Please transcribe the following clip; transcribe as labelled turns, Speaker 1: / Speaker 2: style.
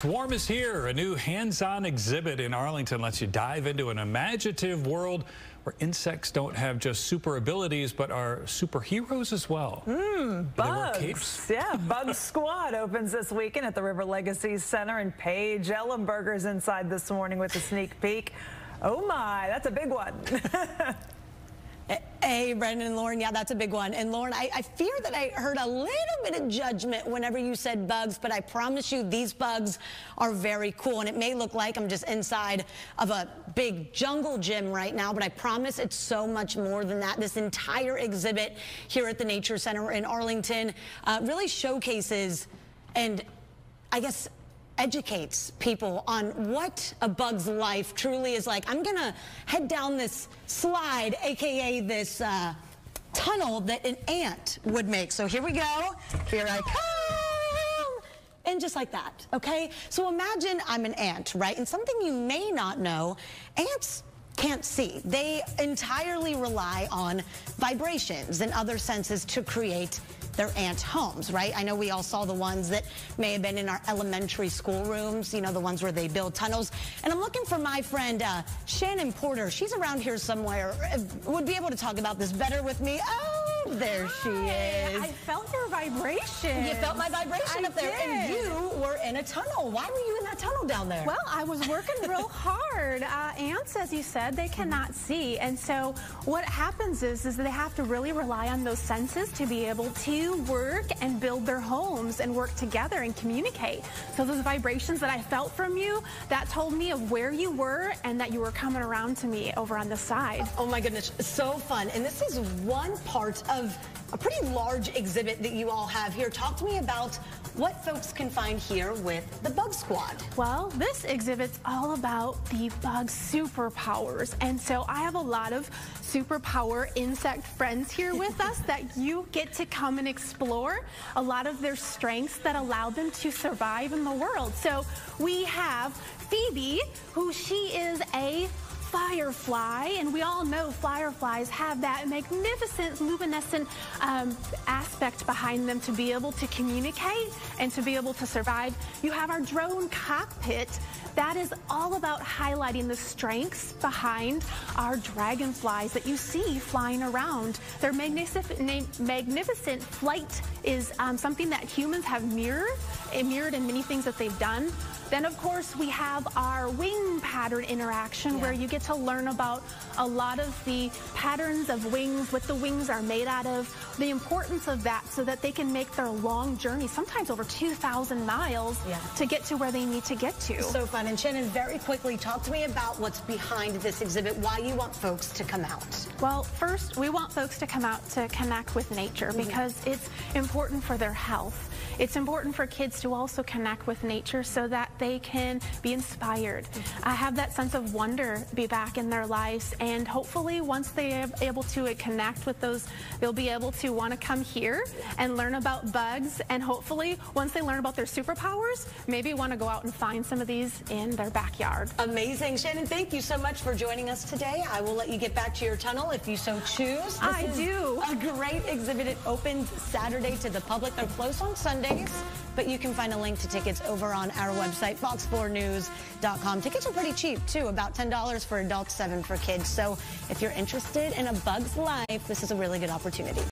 Speaker 1: Swarm is here. A new hands-on exhibit in Arlington lets you dive into an imaginative world where insects don't have just super abilities, but are superheroes as well.
Speaker 2: Mmm, bugs. Yeah, Bug Squad opens this weekend at the River Legacy Center, and Paige Ellenberger's inside this morning with a sneak peek. Oh my, that's a big one.
Speaker 3: Hey, Brendan and Lauren, yeah, that's a big one. And Lauren, I, I, fear that I heard a little bit of judgment whenever you said bugs, but I promise you these bugs are very cool. And it may look like I'm just inside of a big jungle gym right now, but I promise it's so much more than that. This entire exhibit here at the Nature Center in Arlington uh, really showcases and I guess educates people on what a bug's life truly is like. I'm gonna head down this slide, AKA this uh, tunnel that an ant would make. So here we go, here I come. And just like that, okay? So imagine I'm an ant, right? And something you may not know, ants can't see. They entirely rely on vibrations and other senses to create their ant homes, right? I know we all saw the ones that may have been in our elementary school rooms, you know, the ones where they build tunnels. And I'm looking for my friend uh, Shannon Porter. She's around here somewhere. Uh, would be able to talk about this better with me. Oh, there
Speaker 4: Hi.
Speaker 3: she is.
Speaker 4: I felt your vibration.
Speaker 3: You felt my vibration I up there. Did. And you were in a tunnel. Why were you in that tunnel down there?
Speaker 4: Well, I was working real hard. Uh, ants, as you said, they cannot see. And so what happens is, is they have to really rely on those senses to be able to work and build their homes and work together and communicate. So those vibrations that I felt from you, that told me of where you were and that you were coming around to me over on the side.
Speaker 3: Oh my goodness, so fun. And this is one part of a pretty large exhibit that you all have here. Talk to me about what folks can find here with the Bug Squad.
Speaker 4: Well, this exhibit's all about the bug superpowers. And so I have a lot of superpower insect friends here with us that you get to come and explore a lot of their strengths that allow them to survive in the world. So we have Phoebe, who she is a firefly, and we all know fireflies have that magnificent luminescent um, aspect behind them to be able to communicate and to be able to survive. You have our drone cockpit. That is all about highlighting the strengths behind our dragonflies that you see flying around. Their magnificent, magnificent flight is um, something that humans have mirrored, mirrored in many things that they've done. Then, of course, we have our wing pattern interaction yeah. where you get to learn about a lot of the patterns of wings, what the wings are made out of, the importance of that so that they can make their long journey, sometimes over 2,000 miles, yeah. to get to where they need to get to.
Speaker 3: So fun. And Shannon, very quickly, talk to me about what's behind this exhibit, why you want folks to come out.
Speaker 4: Well, first, we want folks to come out to connect with nature mm -hmm. because it's important for their health. It's important for kids to also connect with nature so that they can be inspired, uh, have that sense of wonder be back in their lives, and hopefully once they are able to connect with those, they'll be able to want to come here and learn about bugs, and hopefully once they learn about their superpowers, maybe want to go out and find some of these in their backyard.
Speaker 3: Amazing. Shannon, thank you so much for joining us today. I will let you get back to your tunnel if you so choose. This
Speaker 4: I do.
Speaker 3: A great exhibit. It opens Saturday to the public. They're closed on Sundays but you can find a link to tickets over on our website, fox4news.com. Tickets are pretty cheap, too, about $10 for adults, 7 for kids. So if you're interested in a bug's life, this is a really good opportunity.